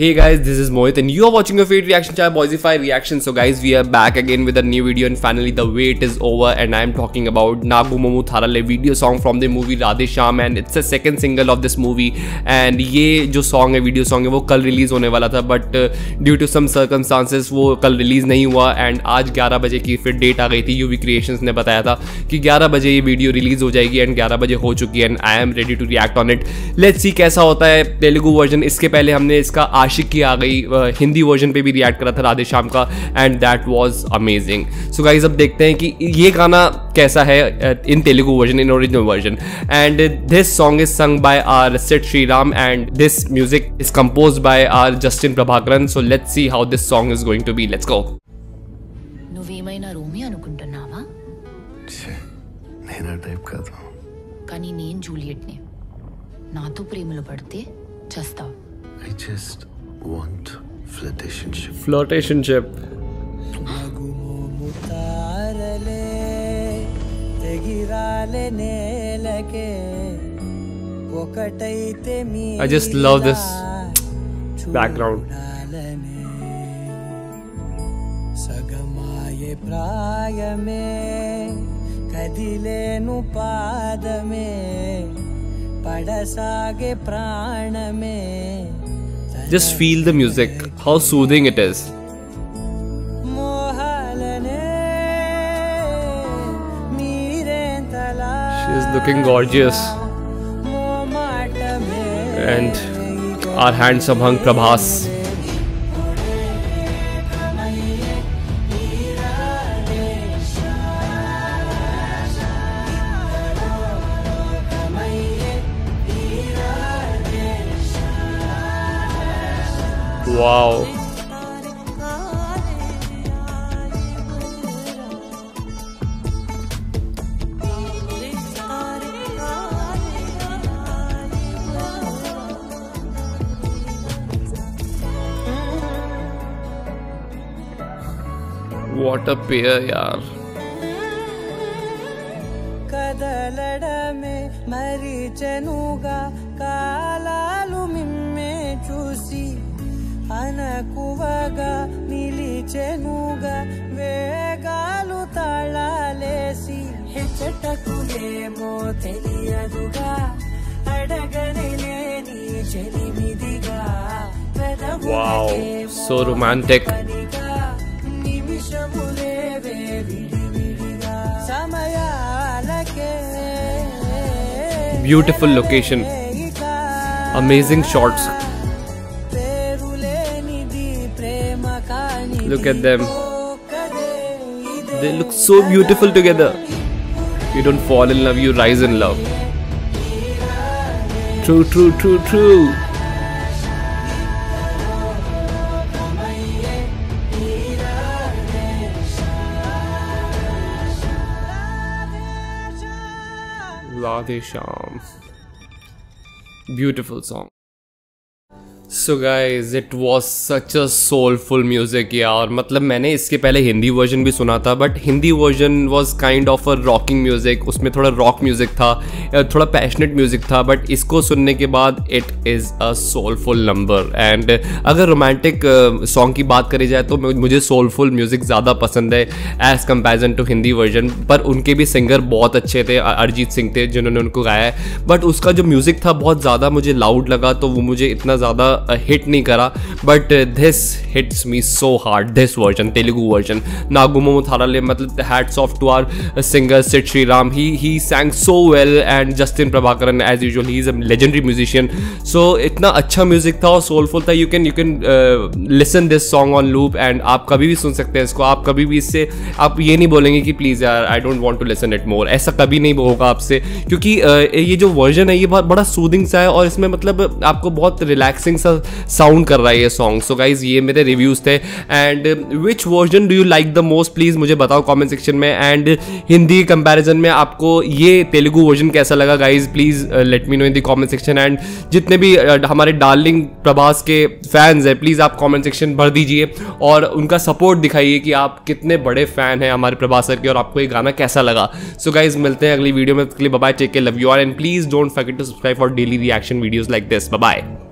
Hey guys, this is Mohit and you are watching your favorite reaction channel Boysify Reaction. So guys, we are back again with a new video and finally the wait is over and I am talking about Nagu Momu Tharale video song from the movie Radhe Sham and it's the second single of this movie and ये जो song है video song है वो कल release होने वाला था but uh, due to some circumstances वो कल release नहीं हुआ and आज 11 बजे की फिर date आ गई थी UV Creations ने बताया था कि 11 बजे ये video release हो जाएगी and 11 बजे हो चुकी है and I am ready to react on it. Let's see कैसा होता है तेलुगु वर्जन इसके पहले हमने इसका आशिक की आ गई हिंदी वर्जन पे भी रिएक्ट करा था राधे श्याम का and that was amazing so guys अब देखते हैं कि ये गाना कैसा है in Telugu version in original version and this song is sung by R set Sri Ram and this music is compose by R Justin Prabhakaran so let's see how this song is going to be let's go నువ్వేమైనా రోమి అనుకుంటున్నావా నేను type కాదు కానీ నేను జూలియట్ని నాతో ప్రేమలో పడితే చస్తావు I just want flirtationship. Flirtationship. I just love this background. ಪಡಸಾಗೆ ಪ್ರಾಣಮೇ Just feel the music, how soothing it is. She is looking gorgeous. And our handsome hung Prabhas. Wow what a pair यार कदलड़ में मरी चनुगा काला लुमिम में चूसी। ನನಕುವಾಗ ನಿಲಿಚೆನುಗ ವೇಗಾಲು ತಳಲೇಸಿ ಹೆಚ್ಚಟಕುಲೇಮೋ ತಿಳಿಯದುಗ ಅಡಗನಿಲೇ ನೀ ಚೆಲಿಮಿದಿಗ Wow, so romantic. Beautiful location. Amazing shots. Look at them. They look so beautiful together. You don't fall in love, you rise in love. True, true, true, true. Radhe Sham. Beautiful song. So guys it was such a soulful music यार मतलब मैंने इसके पहले Hindi version भी सुना था but Hindi version was kind of a rocking music उसमें थोड़ा रॉक म्यूज़िक था थोड़ा पैशनेट म्यूज़िक था बट इसको सुनने के बाद it is a soulful number and अगर रोमांटिक सॉन्ग की बात करी जाए तो मुझे सोलफुल म्यूज़िक ज़्यादा पसंद है as comparison to Hindi version पर उनके भी सिंगर बहुत अच्छे थे अरिजीत सिंह थे जिन्होंने उनको गाया है बट उसका जो म्यूज़िक था बहुत ज़्यादा मुझे लाउड लगा तो वो मुझे इतना ज़्यादा हिट नहीं करा but this hits me so hard this version Telugu version Nagumo थाराले मतलब hats off to our singer Sid Sriram he he sang so well and Justin Prabhakaran as usual he is a legendary musician so इतना अच्छा music था और soulful था. You can you can listen this song on loop and आप कभी भी सुन सकते हैं इसको. आप कभी भी इससे आप ये नहीं बोलेंगे कि प्लीज़ यार I don't want to listen it more ऐसा कभी नहीं होगा आपसे. क्योंकि uh, ये जो वर्जन है ये बहुत बड़ा सूदिंग सा है और इसमें मतलब आपको बहुत रिलैक्सिंग सा साउंड कर रहा है ये सॉन्ग सो गाइज़ ये मेरे रिव्यूज़ थे. And which version do you like the most please मुझे बताओ कॉमेंट सेक्शन में. एंड हिंदी कंपेरिजन में आपको ये तेलुगु वर्जन कैसा लगा guys please let me know in the comment section and जितने भी uh, हमारे डार्लिंग प्रभास के फैंस हैं प्लीज़ आप कॉमेंट सेक्शन भर दीजिए और उनका सपोर्ट दिखाइए कि आप कितने बड़े फ़ैन हैं हमारे प्रभास सर के और आपको ये गाना कैसा लगा. सो so गाइज़ मिलते हैं अगली वीडियो में. Bye take care love you all and please don't forget to subscribe for daily reaction videos like this bye